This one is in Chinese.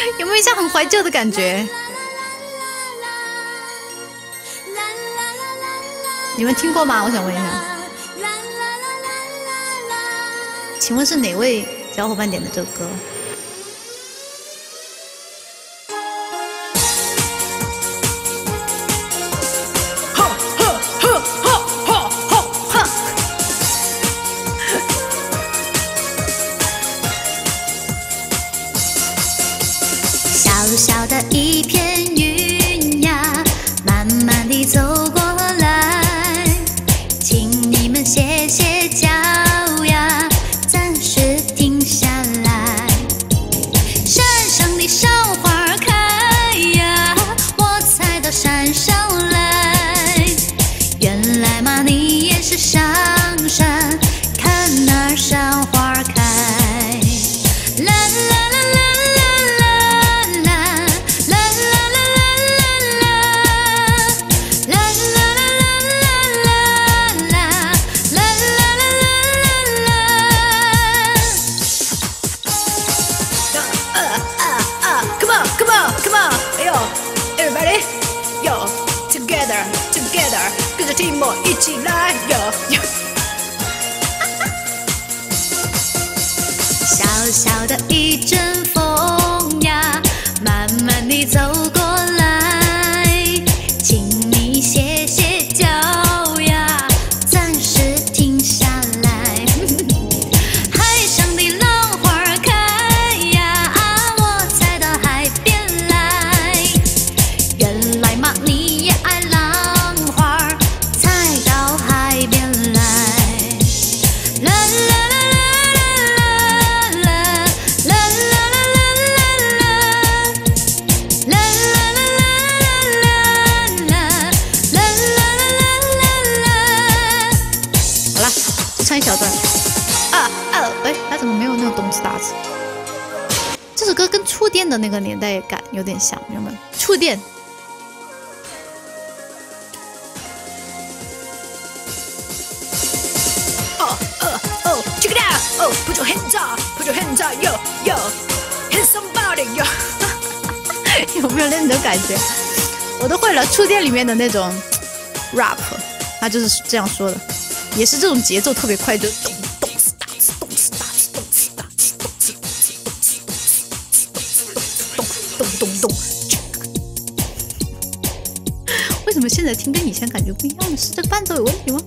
有没有一下很怀旧的感觉？你们听过吗？我想问一下，请问是哪位小伙伴点的这首歌？小小的一片云呀，慢慢地走过来，请你们歇歇脚呀，暂时停下来。山上的小花儿开呀，我才到山上来。原来嘛，你也是上山 yo together, together，跟着 team 一起来，yo yo。小小的一阵风呀，慢慢地走过一小段。啊啊，哎，他怎么没有那个动词打词？这首歌跟触电的那个年代感有点像，朋友们。触电，哦哦哦，check it out，，put your hands up，put your hands up，yo yo，hit somebody yo，有没有那种感觉？我都会了，触电里面的那种 rap，他就是这样说的，也是这种节奏特别快，就咚咚次哒次咚次哒次咚次哒次咚次咚次咚次咚次咚次咚咚咚咚咚咚。为什么现在听跟以前感觉不一样呢？是这个伴奏有问题吗？